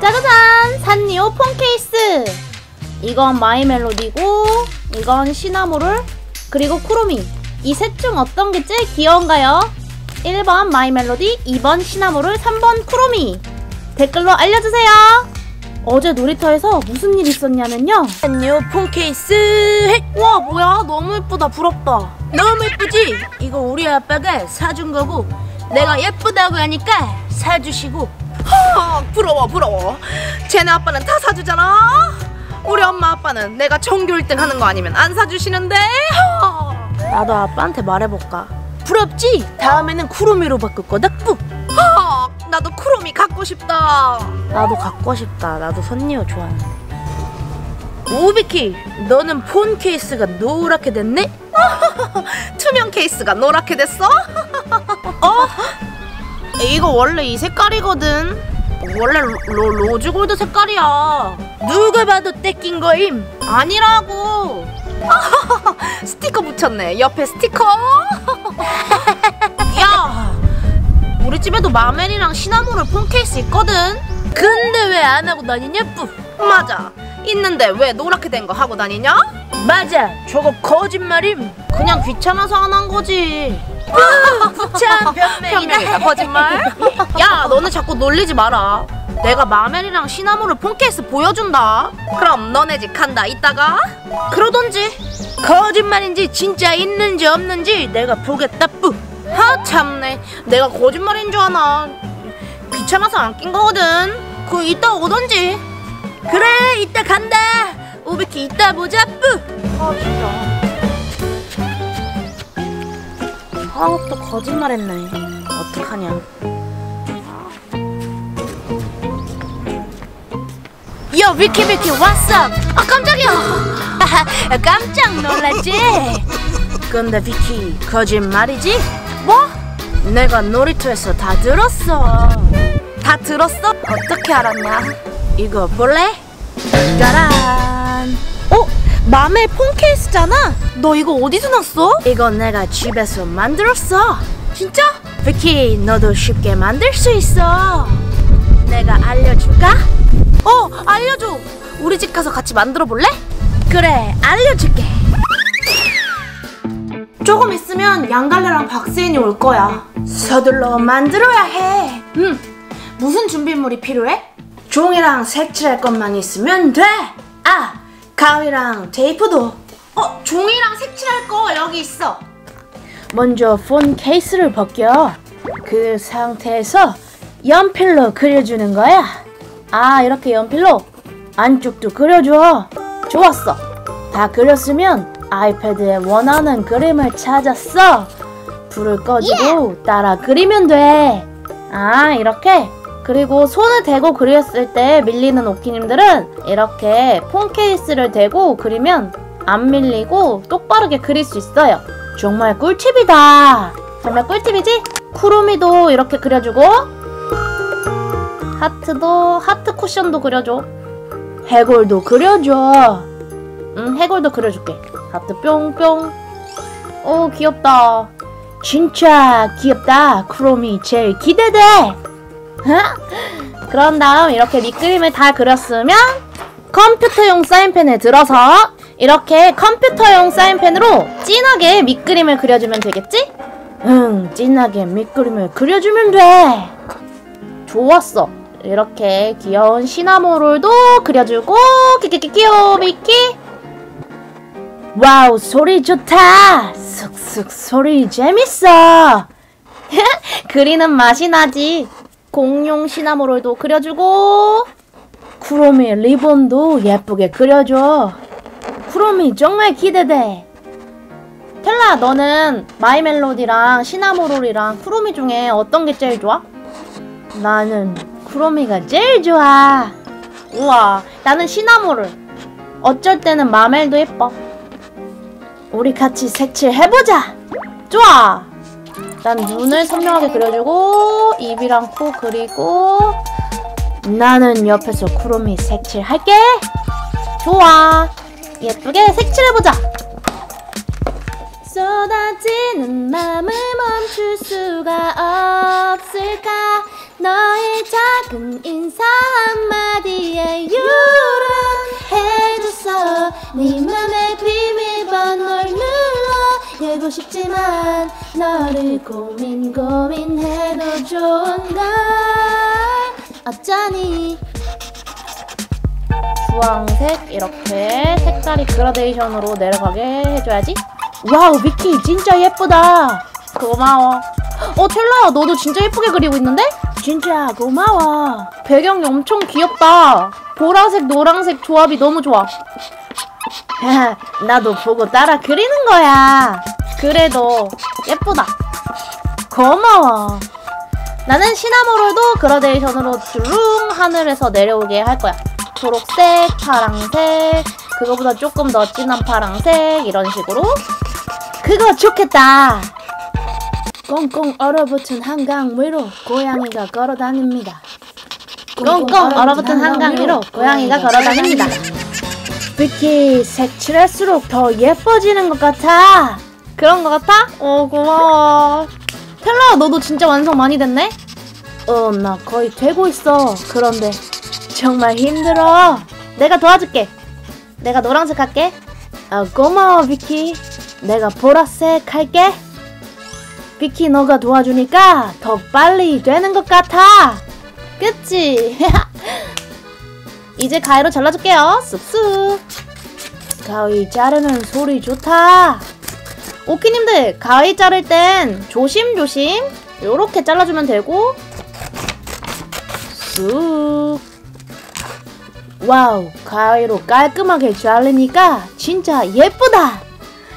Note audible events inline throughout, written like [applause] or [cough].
짜자잔! 산리오 폰 케이스! 이건 마이 멜로디고, 이건 시나모롤, 그리고 쿠로미. 이 셋 중 어떤 게 제일 귀여운가요? 1번 마이 멜로디, 2번 시나모롤, 3번 쿠로미. 댓글로 알려주세요! 어제 놀이터에서 무슨 일 있었냐면요. 안녕 폰케이스 헷! 와, 뭐야? 너무 예쁘다. 부럽다. 너무 예쁘지? 이거 우리 아빠가 사준 거고 내가 예쁘다고 하니까 사주시고 아, 부러워 부러워 쟤네 아빠는 다 사주잖아 우리 엄마 아빠는 내가 전교 1등 하는 거 아니면 안 사주시는데 아, 나도 아빠한테 말해볼까? 부럽지? 다음에는 쿠로미로 바꿀 거다 뿌 아, 나도 쿠로미 갖고 싶다 나도 갖고 싶다. 나도 산리오 좋아하는데. 오비키 너는 폰 케이스가 노랗게 됐네? [laughs] 투명 케이스가 노랗게 됐어? [laughs] 이거 원래 이 색깔이거든. 원래 로, 로 즈 골드 색깔이야. 누가 봐도 떼낀 거임 아니라고. [laughs] 스티커 붙였네 옆에 스티커 [laughs] 야, 우리 집에도 마멜이랑 시나모롤 폰 케이스 있거든. 근데 왜 안 하고 다니냐 뿌 맞아 있는데 왜 노랗게 된 거 하고 다니냐? 맞아 저거 거짓말임 그냥 귀찮아서 안 한 거지. 참 변명이다 변명이다 거짓말 야, 너네 자꾸 놀리지 마라. 내가 마멜이랑 시나모롤 폰 케이스 보여준다. 그럼 너네 집 간다 이따가 그러던지. 거짓말인지 진짜 있는지 없는지 내가 보겠다 뿌하 참네. 내가 거짓말인 줄 아나. 귀찮아서 안 낀 거거든. 그 이따 오던지. 그래 이따 간다 오비키 이따 보자 뿌아 진짜. 아또 거짓말했네. 어떡하냐. 요 비키비키 왓썹 아 깜짝이야 [laughs] 깜짝 놀랐지 근데 비키 거짓말이지? 뭐? 내가 놀이터에서 다 들었어 다 들었어? 어떻게 알았냐? 이거 볼래? 짜란 어? 마멜 폰 케이스잖아. 너 이거 어디서 났어? 이거 내가 집에서 만들었어 진짜? 비키 너도 쉽게 만들 수 있어 내가 알려줄까? 어, 알려줘. 우리 집 가서 같이 만들어 볼래? 그래 알려줄게 조금 있으면 양갈래랑 박세인이 올 거야. 서둘러 만들어야 해 응. 무슨 준비물이 필요해? 종이랑 색칠할 것만 있으면 돼. 아, 가위랑 테이프도. 어, 종이랑 색칠할 거 여기 있어. 먼저 폰 케이스를 벗겨. 그 상태에서 연필로 그려주는 거야. 아, 이렇게 연필로 안쪽도 그려줘. 좋았어. 다 그렸으면 아이패드에 원하는 그림을 찾았어. 불을 꺼주고 따라 그리면 돼. 아, 이렇게? 그리고 손을 대고 그렸을 때 밀리는 오키님들은 이렇게 폰 케이스를 대고 그리면 안 밀리고 똑바르게 그릴 수 있어요. 정말 꿀팁이다. 정말 꿀팁이지? 쿠로미도 이렇게 그려주고 하트도 하트 쿠션도 그려줘. 해골도 그려줘. 응, 해골도 그려줄게. 하트 뿅뿅. 오, 귀엽다. 진짜 귀엽다. 쿠로미 제일 기대돼. [laughs] 그런 다음 이렇게 밑그림을 다 그렸으면 컴퓨터용 사인펜에 들어서 이렇게 컴퓨터용 사인펜으로 진하게 밑그림을 그려주면 되겠지? 응, 진하게 밑그림을 그려주면 돼. 좋았어. 이렇게 귀여운 시나모롤도 그려주고 귀여워 비키. Wow 소리 좋다. 슥슥 소리 재밌어. [laughs] 그리는 맛이 나지. 공룡 시나모롤도 그려주고 쿠로미 리본도 예쁘게 그려줘. 쿠로미 정말 기대돼. 텔라 너는 마이 멜로디랑 시나모롤이랑 쿠로미 중에 어떤 게 제일 좋아? 나는 쿠로미가 제일 좋아. 우와 나는 시나모롤. 어쩔 때는 마멜도 예뻐. 우리 같이 색칠 해보자. 좋아. 난 눈을 선명하게 그려주고 입이랑 코 그리고 나는 옆에서 쿠로미 색칠할게. 좋아. 예쁘게 색칠해보자. 쏟아지는 맘을 멈출 수가 없을까 너의 작은 인사 한마 너를 고민 고민해도 좋은 걸 어쩌니 주황색 이렇게 색깔이 그라데이션으로 내려가게 해줘야지. 와우 미키 진짜 예쁘다 고마워. 어 텔라야 너도 진짜 예쁘게 그리고 있는데? 진짜 고마워 배경이 엄청 귀엽다. 보라색 노란색 조합이 너무 좋아. [laughs] 나도 보고 따라 그리는 거야 그래도 예쁘다. 고마워 나는 시나모롤도 그라데이션으로 줄룽 하늘에서 내려오게 할 거야. 초록색, 파랑색, 그거보다 조금 더 진한 파랑색 이런 식으로. 그거 좋겠다 꽁꽁 얼어붙은 한강 위로 고양이가 걸어다닙니다 꽁꽁 얼어붙은 한강 위로 고양이가 걸어다닙니다. 비키 색칠할수록 더 예뻐지는 것 같아 그런 거 같아? 어 고마워. 텔라야 너도 진짜 완성 많이 됐네? 어 나 거의 되고 있어 그런데 정말 힘들어 내가 도와줄게. 내가 노란색 할게. 아 고마워 비키 내가 보라색 할게 비키 너가 도와주니까 더 빨리 되는 것 같아 그치? [laughs] 이제 가위로 잘라줄게요. 쑥쑥. 가위 자르는 소리 좋다 오키님들 가위 자를 땐 조심조심 요렇게 잘라주면 되고. 쑥. Wow 가위로 깔끔하게 자르니까 진짜 예쁘다.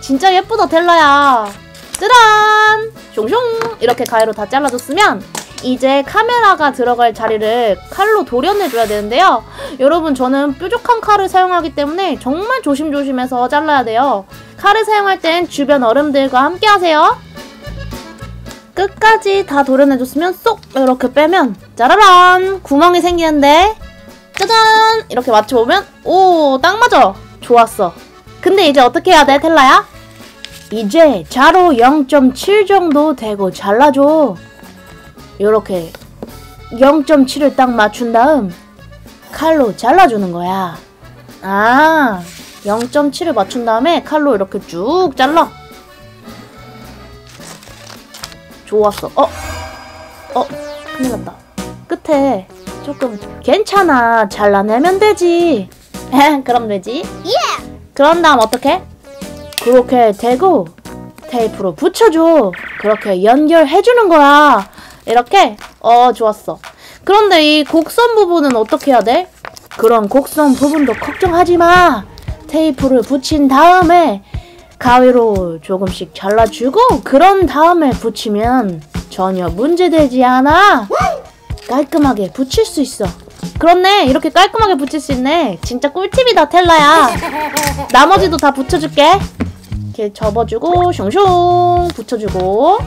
진짜 예쁘다 텔라야. 짜란 숑숑 이렇게 가위로 다 잘라줬으면 이제 카메라가 들어갈 자리를 칼로 도려내줘야 되는데요. 여러분 저는 뾰족한 칼을 사용하기 때문에 정말 조심조심해서 잘라야 돼요 칼을 사용할 땐 주변 어른들과 함께 하세요. 끝까지 다 도려내줬으면 쏙 이렇게 빼면 짜라란 구멍이 생기는데 짜잔! 이렇게 맞춰보면 오 딱 맞아! 좋았어. 근데 이제 어떻게 해야 돼 텔라야? 이제 자로 0.7 정도 되고 잘라줘. 요렇게 0.7을 딱 맞춘 다음 칼로 잘라주는 거야. 아 0.7을 맞춘 다음에 칼로 이렇게 쭉 잘라. 좋았어. 어? 어? 큰일 났다. 끝에 조금 괜찮아. 잘라내면 되지. [laughs] 그럼 되지? 그런 다음 어떻게? 그렇게 대고 테이프로 붙여줘. 그렇게 연결해주는 거야. 이렇게? 어 좋았어. 그런데 이 곡선 부분은 어떻게 해야 돼? 그런 곡선 부분도 걱정하지 마 테이프를 붙인 다음에 가위로 조금씩 잘라주고 그런 다음에 붙이면 전혀 문제되지 않아. 깔끔하게 붙일 수 있어. 그렇네. 이렇게 깔끔하게 붙일 수 있네. 진짜 꿀팁이다 텔라야. [laughs] 나머지도 다 붙여줄게. 이렇게 접어주고 숑숑 붙여주고.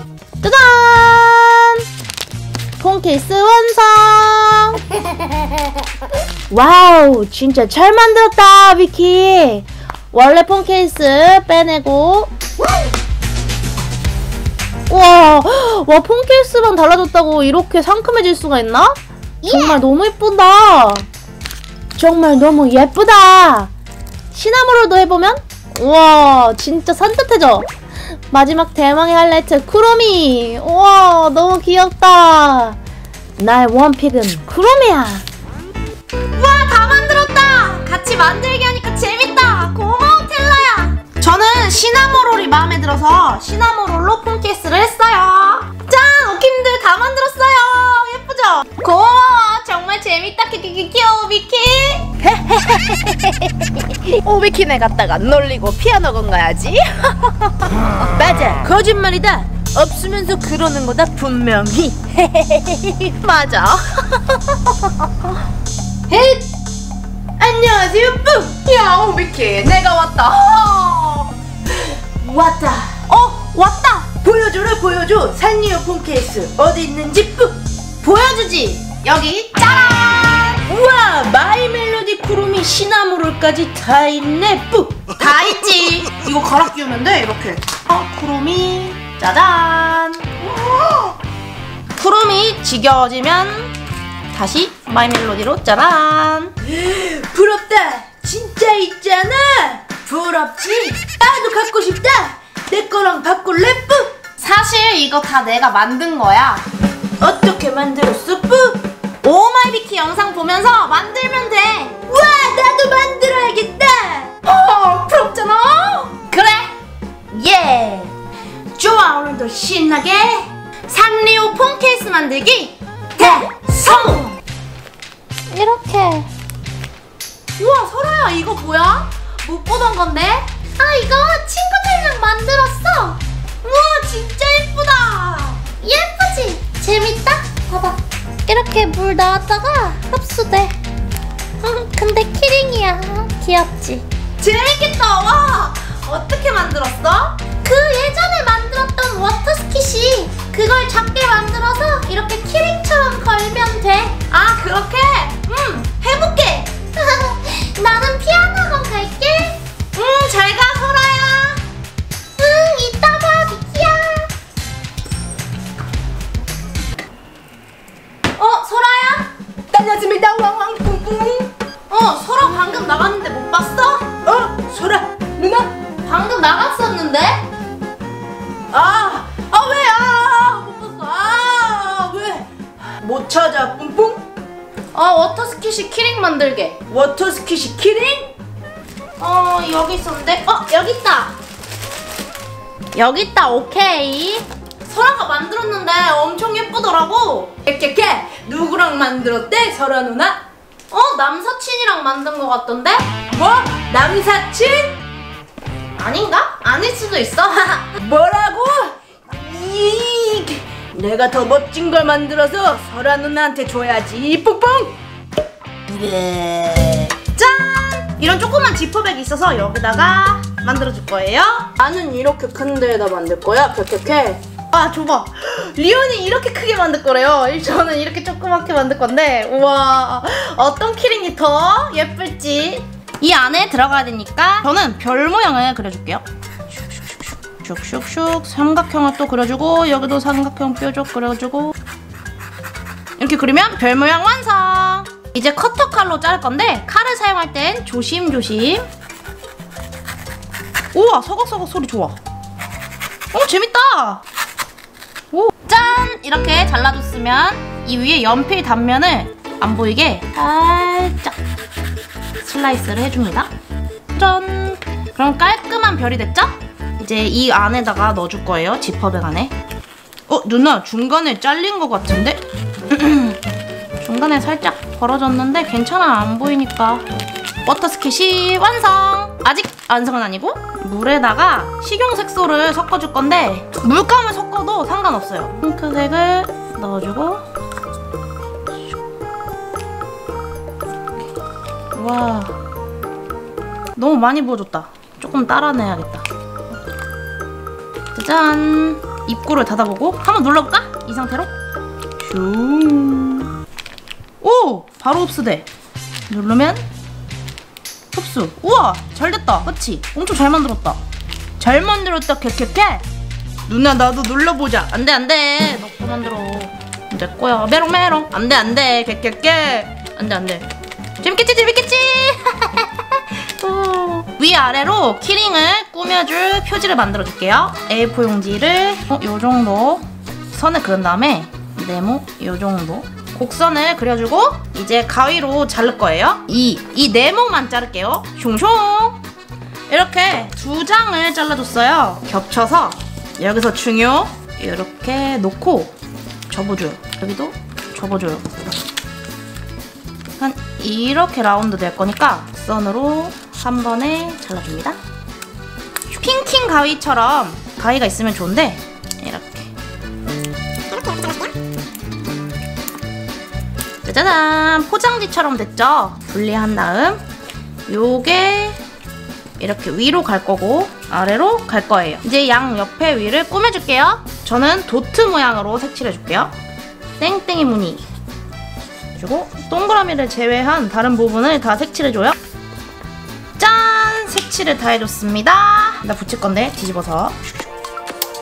짜잔! 폰 케이스 완성 [laughs] Wow 진짜 잘 만들었다 비키 원래 폰 케이스 빼내고 와, 와, 폰 케이스만 달라졌다고 이렇게 상큼해질 수가 있나? 정말 너무 예쁘다. 정말 너무 예쁘다 시나모롤도 해보면? 우와, 진짜 산뜻해져. 마지막 대망의 하이라이트, 쿠로미. 우와, 너무 귀엽다. 나의 원픽은 쿠로미야 만들기 하니까 재밌다. 고마워, 텔라야. 저는 시나모롤이 마음에 들어서 시나모롤로 폰 케이스를 했어요. 짠, 오킴들 다 만들었어요. 예쁘죠? 고마워. 정말 재밌다. 귀여워, 미키. [laughs] 오비키네 갔다가 놀리고 피아노 건 가야지. [laughs] 맞아 거짓말이다 없으면서 그러는 거다 분명히 [laughs] 맞아. 헷 안녕하세요 뿌야 오비키 내가 왔다. 왔다 어 왔다. 보여줘라 보여줘 산리오 폰케이스 어디 있는지 뿌 보여주지. 여기 짜란. 우와 마이 멜로디 쿠로미 시나모롤까지 다 있네 뿌 다 있지. 이거 갈아 끼우면 돼 이렇게. 어, 쿠로미 짜잔. 쿠로미 지겨워지면 다시 마이 멜로디로 짜란. 부럽지 나도 갖고 싶다 내 거랑 바꿀래 뿌? 사실 이거 다 내가 만든 거야. 어떻게 만들었어 뿌? 오마이비키 영상 보면서 만들면 돼. 와 나도 만들어야겠다 어, 부럽잖아. 그래. 예. 좋아 오늘도 신나게 산리오 폰 케이스 만들기 대성공. 이렇게. 우와 설아야 이거 뭐야? 못 보던 건데? 아 이거 친구들이랑 만들었어. 우와 진짜 예쁘다. 예쁘지? 재밌다? 봐봐. 이렇게 물 넣었다가 흡수돼. 음, 근데 키링이야. 귀엽지? 재밌겠다. 와 어떻게 만들었어? 그 예전에 만들었던 워터스킷이 그걸 작게 만들어서 이렇게 키링처럼 걸면 돼. 아 그렇게? 응 해볼게. [laughs] 나는 피아노 학원 갈게. 응잘가 설아야. 응 이따 봐 미키야. 어 설아야? 다녀집니다 왕왕 뿡뿡 어 설아 방금 나갔는데 못 봤어? 어 소라 누나 방금 나갔었는데? 아, 아, 왜, 아, 못 봤어, 아, 왜? 못 찾아, 뿡뿡? 어 water squishy 키링 만들게. water squishy 키링? 어 여기 있었는데? 어 여기 있다. 여기 있다. 오케이. 설아가 만들었는데 엄청 예쁘더라고. 깨깨깨, 누구랑 만들었대, 설아 누나? 어 남사친이랑 만든 것 같던데? 뭐? 남사친? 아닌가? 아닐 수도 있어. [laughs] 뭐라고? 이, 내가 더 멋진 걸 만들어서 설아 누나한테 줘야지, 뿡뿡! 네. 짠 이런 조그만 지퍼백이 있어서 여기다가 만들어줄 거예요. 나는 이렇게 큰 데에다 만들 거야, 깨깨깨. 아 줘봐. 리온이 이렇게 크게 만들 거래요. 저는 이렇게 조그맣게 만들 건데 우와. 어떤 키링이 더 예쁠지. 이 안에 들어가야 되니까 저는 별 모양을 그려줄게요. 슉슉슉슉 슉슉슉. 삼각형을 또 그려주고 여기도 삼각형 뾰족 그려주고. 이렇게 그리면 별 모양 완성 이제 커터 칼로 자를 건데 칼을 사용할 땐 조심조심 우와 서걱서걱 소리 좋아 어 재밌다 오, 짠! 이렇게 잘라줬으면 이 위에 연필 단면을 안 보이게 살짝 슬라이스를 해줍니다. 짠! 그럼 깔끔한 별이 됐죠? 이제 이 안에다가 넣어줄 거예요. 지퍼백 안에. 어, 누나 중간에 잘린 것 같은데? [clears throat] 중간에 살짝 벌어졌는데 괜찮아 안 보이니까 워터스킷이 완성! 아직 완성은 아니고 물에다가 식용색소를 섞어줄 건데 물감을 섞어도 상관없어요 핑크색을 넣어주고 와 너무 많이 부어줬다 조금 따라내야겠다 짜잔 입구를 닫아보고 한번 눌러볼까? 이 상태로 슝. 오! 바로 흡수돼 누르면 흡수. 우와, 잘 됐다. 그치? 엄청 잘 만들었다. 잘 만들었다, 캐캐캐. 누나 나도 눌러보자. 안돼 안돼. 너 거 만들어. 내 거야. 메롱 메롱. 안돼 안돼. 캐캐캐. 안돼 안돼. 재밌겠지 재밌겠지. [laughs] 오. 위아래로 키링을 꾸며줄 표지를 만들어줄게요. A4 용지를 어, 요 정도 선을 그은 다음에 네모 요 정도 곡선을 그려주고 이제 가위로 자를 거예요. 이, 이 네모만 자를게요. 슝슝! 이렇게 두 장을 잘라줬어요. 겹쳐서 여기서 중요 이렇게 놓고 접어줘요. 여기도 접어줘요. 한 이렇게 라운드 될 거니까 선으로 한 번에 잘라줍니다. 킹킹 가위처럼 가위가 있으면 좋은데 이렇게 짜잔! 포장지처럼 됐죠? 분리한 다음 요게 이렇게 위로 갈 거고 아래로 갈 거예요. 이제 양 옆에 위를 꾸며줄게요. 저는 도트 모양으로 색칠해줄게요. 땡땡이 무늬. 그리고 동그라미를 제외한 다른 부분을 다 색칠해줘요. 짠! 색칠을 다 해줬습니다. 나 붙일 건데 뒤집어서.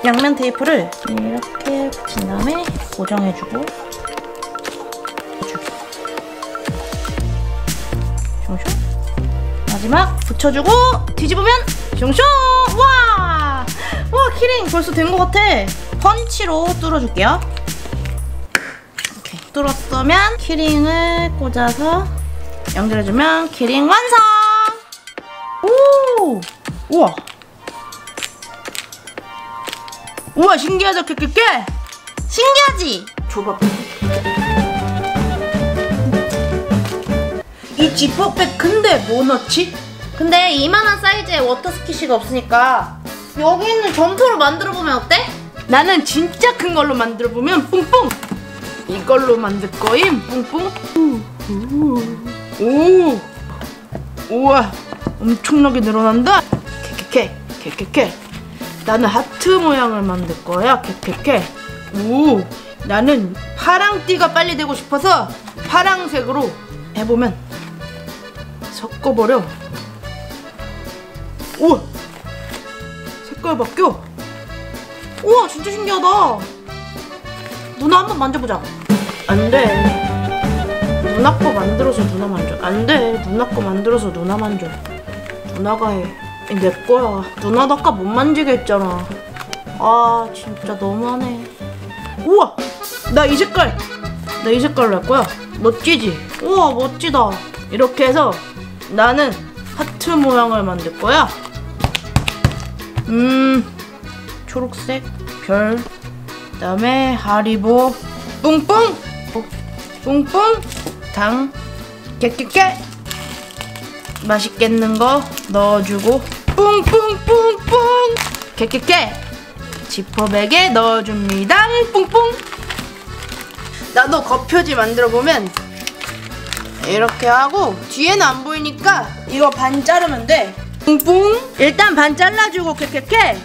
양면 테이프를 이렇게 붙인 다음에 고정해주고 마지막 붙여주고 뒤집으면 슝슝! 와! 와 키링 벌써 된 것 같아. 펀치로 뚫어줄게요. 이렇게 뚫었으면 키링을 꽂아서 연결해주면 키링 완성! 오! 우와! 우와 신기하죠 깨깨깨! 신기하지? 줘봐 이 지퍼백 근데 뭐 넣지? 근데 이만한 사이즈의 water squishy가 없으니까 여기 있는 점토로 만들어보면 어때? 나는 진짜 큰 걸로 만들어보면 뿡뿡. 이걸로 만들 거임 뿡뿡. 오 우와 엄청나게 늘어난다. 케케케 케케케. 나는 하트 모양을 만들 거야 케케케. 오 나는 파랑띠가 빨리 되고 싶어서 파랑색으로 해보면 섞어버려. 우와 색깔 바뀌어? 우와 진짜 신기하다. 누나 한번 만져보자. 안돼. 누나 거 만들어서 누나 만져. 안돼. 누나 거 만들어서 누나 만져. 누나가 해내 거야. 누나도 아까 못 만지게 했잖아. 아 진짜 너무하네. 우와! 나 이 색깔! 나 이 색깔로 할 거야. 멋지지? 우와 멋지다. 이렇게 해서 나는 하트 모양을 만들 거야. 음 초록색 별 그다음에 하리보. 뿡뿡! 뿡뿡! 당 깨깨깨! 맛있겠는 거 넣어주고. 뿡뿡뿡뿡! 깨깨깨! 지퍼백에 넣어줍니다. 뿡뿡! 나도 겉표지 만들어 보면 이렇게 하고 뒤에는 안 보이니까 이거 반 자르면 돼. 뿡뿡 일단 반 잘라주고 캐캐캐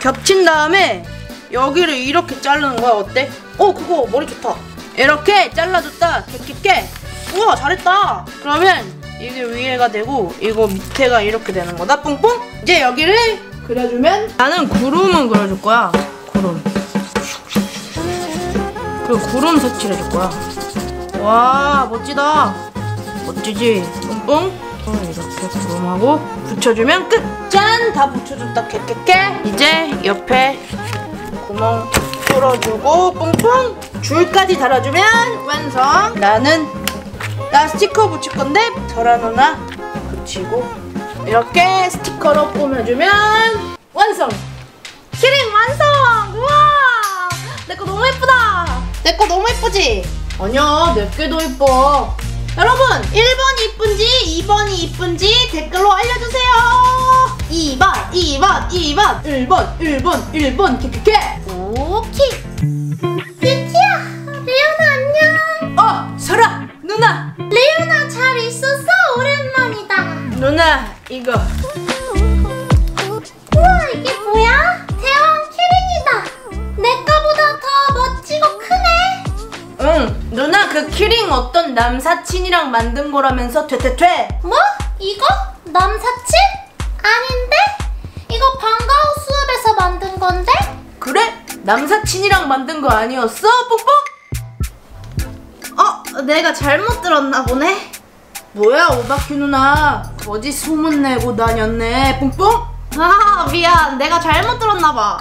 겹친 다음에 여기를 이렇게 자르는 거야 어때? 어 그거 머리 좋다. 이렇게 잘라줬다 캐캐캐 우와 잘했다. 그러면 이게 위에가 되고 이거 밑에가 이렇게 되는 거다. 뿡뿡 이제 여기를 그려주면 나는 구름을 그려줄 거야. 구름. 그리고 구름 색칠해줄 거야. 와 멋지다 멋지지 뿡뿡 어, 이렇게 구름하고 붙여주면 끝! 짠! 다 붙여줬다 깨깨깨 이제 옆에 구멍 뚫어주고 뿡뿡 줄까지 달아주면 완성 나는 나 스티커 붙일 건데 저라 누나 붙이고 이렇게 스티커로 꾸며주면 완성! 키링 완성! 우와! 내 거 너무 예쁘다! 내 거 너무 예쁘지? 아니야, 내게 더 예뻐. 여러분, 1번이 이쁜지 2번이 이쁜지 댓글로 알려주세요. 2번, 2번, 2번, 1번, 1번, 1번, 키키키. 오케이. 뷰티야, 레오나 안녕. 어, 설아, 누나, 레오나 잘 있었어? 오랜만이다. 누나, 이거. 남사친이랑 만든 거라면서 퇴퇴퇴. 뭐? 이거? 남사친? 아닌데? 이거 방과후 수업에서 만든 건데? 그래? 남사친이랑 만든 거 아니었어? 뿡뿡? 어, 내가 잘못 들었나 보네. 뭐야 오바큐 누나 거짓 소문 내고 다녔네 뿡뿡? 아, 미안. 내가 잘못 들었나 봐.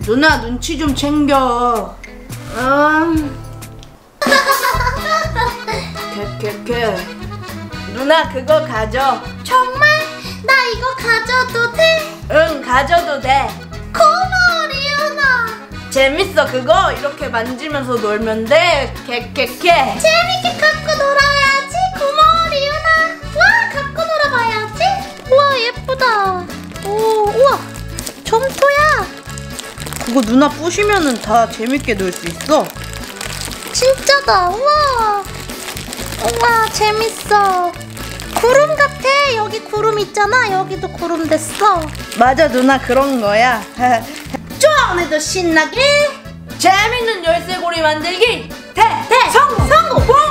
누나 눈치 좀 챙겨 음, [laughs] 캐캐캐 누나 그거 가져 정말? 나 이거 가져도 돼? 응 가져도 돼 고마워 리오나. 재밌어 그거 이렇게 만지면서 놀면 돼 캐캐캐 재밌게 갖고 놀아야지. 고마워 리오나. 와 갖고 놀아봐야지. 우와 예쁘다. 오 우와 점토야. 그거 누나 부시면은 다 재밌게 놀 수 있어 진짜다. 우와. 우와 재밌어. 구름 같아. 여기 구름 있잖아. 여기도 구름 됐어. 맞아 누나 그런 거야 [laughs] 좋아, 오늘도 신나게. 재밌는 열쇠고리 만들기 대 대, 성공! 성공!